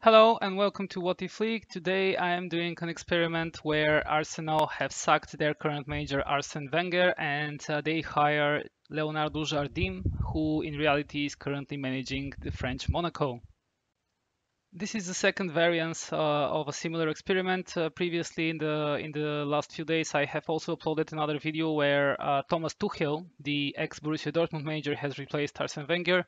Hello and welcome to What If League. Today I am doing an experiment where Arsenal have sacked their current manager Arsene Wenger and uh, they hire Leonardo Jardim, who in reality is currently managing the French Monaco. This is the second variance uh, of a similar experiment. Uh, previously, in the in the last few days, I have also uploaded another video where uh, Thomas Tuchel, the ex-Borussia Dortmund manager, has replaced Arsene Wenger.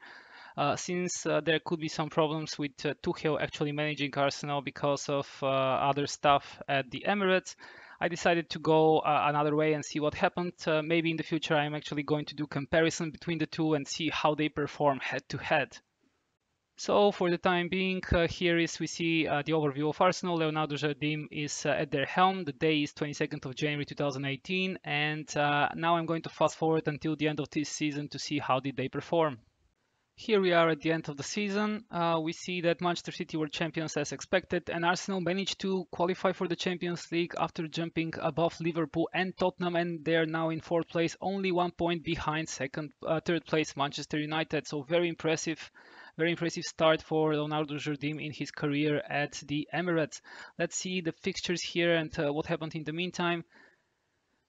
Uh, since uh, there could be some problems with uh, Tuchel actually managing Arsenal because of uh, other stuff at the Emirates, I decided to go uh, another way and see what happened. Maybe in the future I'm actually going to do comparison between the two and see how they perform head to head. So for the time being, uh, here is we see uh, the overview of Arsenal. Leonardo Jardim is uh, at their helm. The day is 22nd of January 2018, and now I'm going to fast forward until the end of this season to see how did they perform. Here we are at the end of the season. Uh, we see that Manchester City were champions as expected, and Arsenal managed to qualify for the Champions League after jumping above Liverpool and Tottenham, and they are now in fourth place, only one point behind second, uh, third place Manchester United. So very impressive very impressive start for Leonardo Jardim in his career at the Emirates. Let's see the fixtures here and uh, what happened in the meantime.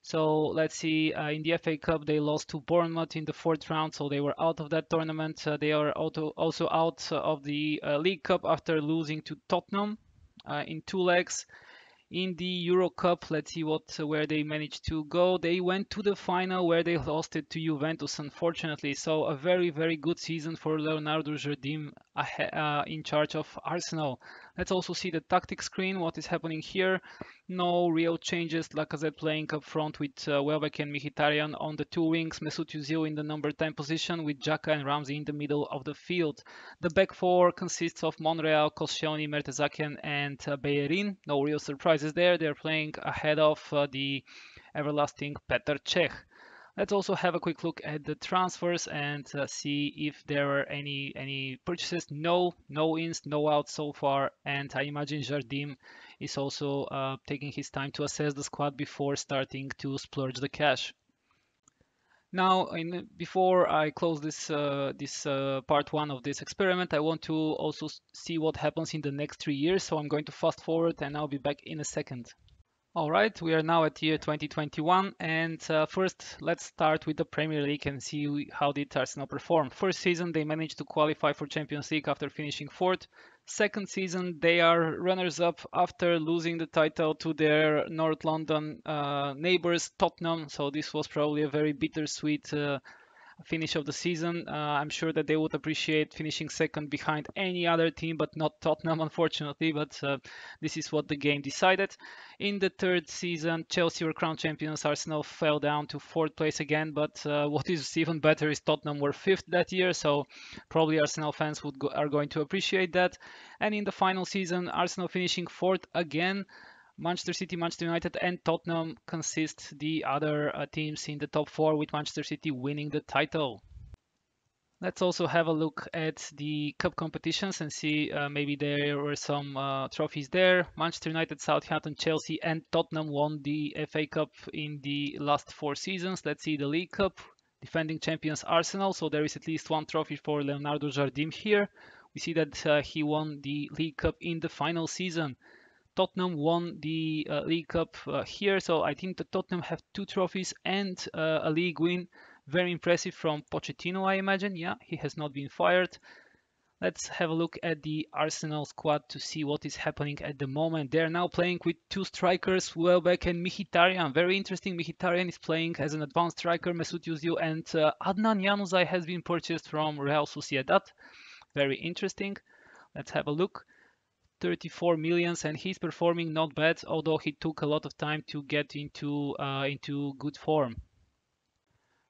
So let's see, uh, in the FA Cup they lost to Bournemouth in the fourth round, so they were out of that tournament. Uh, they are also out of the uh, League Cup after losing to Tottenham uh, in two legs in the Euro Cup. Let's see what where they managed to go. They went to the final where they lost it to Juventus, unfortunately. So a very very good season for Leonardo Jardim uh, in charge of Arsenal. Let's also see the tactic screen. What is happening here? No real changes. Lacazette playing up front with uh, Welbeck and Mkhitaryan on the two wings. Mesut Ozil in the number 10 position with Xhaka and Ramsey in the middle of the field. The back four consists of Monreal, Koscielny, Mertesacker and uh, Bellerin. No real surprises there. They're playing ahead of uh, the everlasting Petr Cech. Let's also have a quick look at the transfers and uh, see if there are any any purchases. No, no ins, no outs so far. And I imagine Jardim is also uh, taking his time to assess the squad before starting to splurge the cash. Now, in, before I close this uh, this uh, part one of this experiment, I want to also see what happens in the next three years. So I'm going to fast forward and I'll be back in a second. All right, we are now at year 2021, and uh, first let's start with the Premier League and see how did Arsenal perform. First season, they managed to qualify for Champions League after finishing fourth. Second season, they are runners-up after losing the title to their North London uh, neighbors, Tottenham. So this was probably a very bittersweet uh, finish of the season. Uh, I'm sure that they would appreciate finishing second behind any other team, but not Tottenham, unfortunately. But uh, this is what the game decided. In the third season, Chelsea were crown champions. Arsenal fell down to fourth place again. But uh, what is even better is Tottenham were fifth that year, so probably Arsenal fans would go, are going to appreciate that. And in the final season, Arsenal finishing fourth again. Manchester City, Manchester United, and Tottenham consist the other uh, teams in the top four, with Manchester City winning the title. Let's also have a look at the cup competitions and see uh, maybe there were some uh, trophies there. Manchester United, Southampton, Chelsea, and Tottenham won the FA Cup in the last four seasons. Let's see the League Cup. Defending champions Arsenal, so there is at least one trophy for Leonardo Jardim here. We see that uh, he won the League Cup in the final season. Tottenham won the uh, League Cup uh, here, so I think that Tottenham have two trophies and uh, a league win. Very impressive from Pochettino, I imagine. Yeah, he has not been fired. Let's have a look at the Arsenal squad to see what is happening at the moment. They're now playing with two strikers, Welbeck and Mkhitaryan. Very interesting. Mkhitaryan is playing as an advanced striker, Mesut Ozil, and uh, Adnan Januzaj has been purchased from Real Sociedad. Very interesting. Let's have a look. 34 millions and he's performing not bad although he took a lot of time to get into uh, into good form.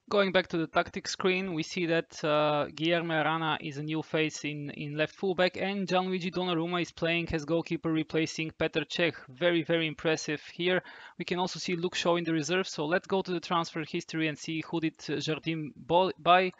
Going back to the tactic screen we see that uh, Guilherme Arana is a new face in in left fullback and Gianluigi Donnarumma is playing as goalkeeper replacing Petr Cech. Very very impressive here. We can also see Luke Shaw in the reserve so let's go to the transfer history and see who did Jardim buy.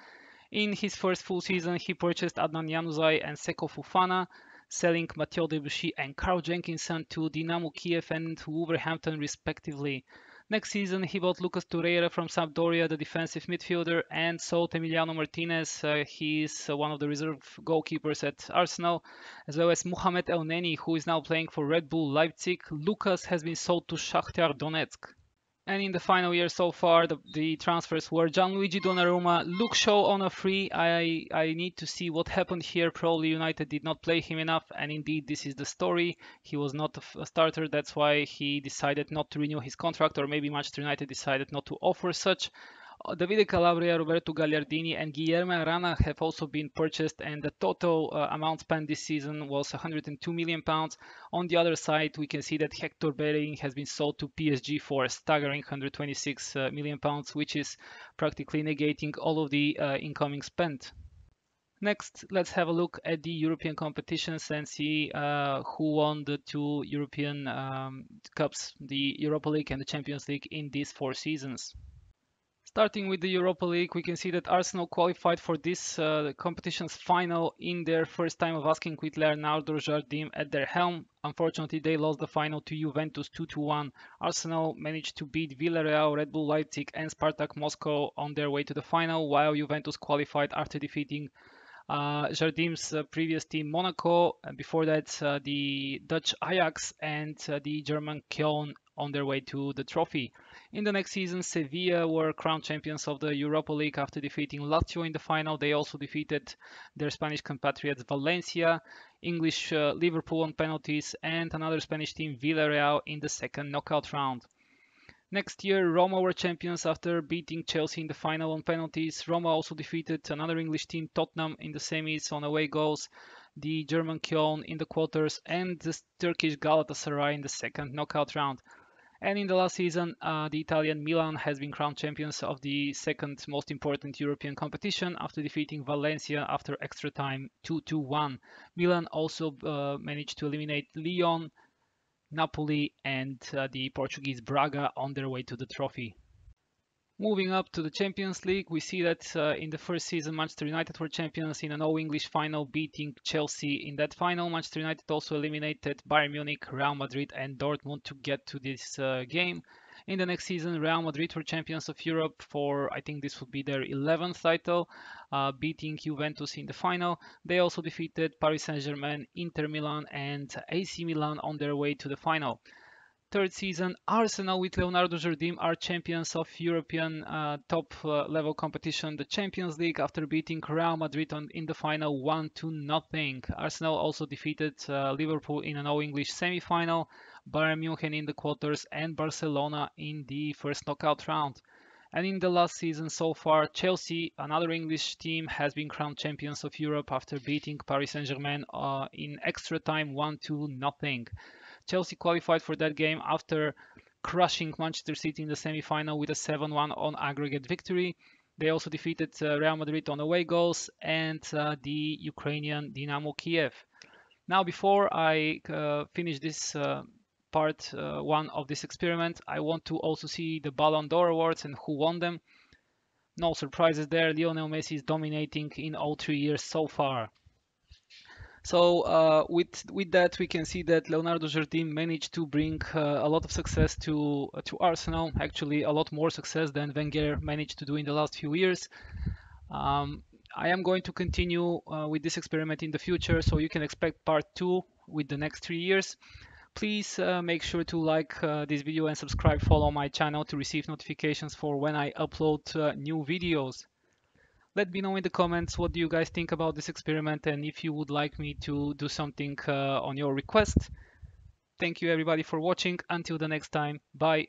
In his first full season he purchased Adnan Januzaj and Seko Fofana selling Mathieu Debuchy and Carl Jenkinson to Dynamo Kiev and Wolverhampton respectively. Next season, he bought Lucas Torreira from Sampdoria, the defensive midfielder, and sold Emiliano Martinez. Uh, he's uh, one of the reserve goalkeepers at Arsenal, as well as Mohamed Elneny, who is now playing for Red Bull Leipzig. Lucas has been sold to Shakhtar Donetsk. And in the final year so far, the, the transfers were Gianluigi Donnarumma, Luke Shaw on a free. I, I need to see what happened here. Probably United did not play him enough. And indeed, this is the story. He was not a starter. That's why he decided not to renew his contract, or maybe Manchester United decided not to offer such. Uh, Davide Calabria, Roberto Gagliardini, and Guillermo Arana have also been purchased, and the total uh, amount spent this season was 102 million pounds. On the other side, we can see that Hector Bellerin has been sold to PSG for a staggering 126 uh, million pounds, which is practically negating all of the uh, incoming spent. Next, let's have a look at the European competitions and see uh, who won the two European um, Cups, the Europa League and the Champions League in these four seasons. Starting with the Europa League, we can see that Arsenal qualified for this uh, competition's final in their first time of asking with Leonardo Jardim at their helm. Unfortunately, they lost the final to Juventus 2-1. Arsenal managed to beat Villarreal, Red Bull Leipzig and Spartak Moscow on their way to the final, while Juventus qualified after defeating uh, Jardim's uh, previous team Monaco, and before that uh, the Dutch Ajax and uh, the German Köln on their way to the trophy. In the next season, Sevilla were crowned champions of the Europa League after defeating Lazio in the final. They also defeated their Spanish compatriots Valencia, English uh, Liverpool on penalties, and another Spanish team Villarreal in the second knockout round. Next year, Roma were champions after beating Chelsea in the final on penalties. Roma also defeated another English team, Tottenham, in the semis on away goals, the German Köln in the quarters, and the Turkish Galatasaray in the second knockout round. And in the last season, uh, the Italian Milan has been crowned champions of the second most important European competition after defeating Valencia after extra time 2-1. Milan also uh, managed to eliminate Lyon, Napoli and uh, the Portuguese Braga on their way to the trophy. Moving up to the Champions League, we see that uh, in the first season, Manchester United were champions in an all-English final, beating Chelsea. In that final, Manchester United also eliminated Bayern Munich, Real Madrid and Dortmund to get to this uh, game. In the next season, Real Madrid were champions of Europe for, I think this would be their 11th title, uh, beating Juventus in the final. They also defeated Paris Saint-Germain, Inter Milan and AC Milan on their way to the final third season, Arsenal with Leonardo Jardim are champions of European uh, top uh, level competition, the Champions League, after beating Real Madrid on, in the final 1 to nothing. Arsenal also defeated uh, Liverpool in an All English semi final, Bayern Munich in the quarters, and Barcelona in the first knockout round. And in the last season so far, Chelsea, another English team, has been crowned champions of Europe after beating Paris Saint Germain uh, in extra time 1 to nothing. Chelsea qualified for that game after crushing Manchester City in the semi-final with a 7-1 on aggregate victory. They also defeated uh, Real Madrid on away goals and uh, the Ukrainian Dynamo Kiev. Now, before I uh, finish this uh, part uh, one of this experiment, I want to also see the Ballon d'Or awards and who won them. No surprises there. Lionel Messi is dominating in all three years so far. So uh, with with that, we can see that Leonardo Jardim managed to bring uh, a lot of success to uh, to Arsenal. Actually, a lot more success than Wenger managed to do in the last few years. Um, I am going to continue uh, with this experiment in the future, so you can expect part two with the next three years. Please uh, make sure to like uh, this video and subscribe, follow my channel to receive notifications for when I upload new videos let me know in the comments what do you guys think about this experiment and if you would like me to do something uh, on your request. Thank you everybody for watching. Until the next time, bye.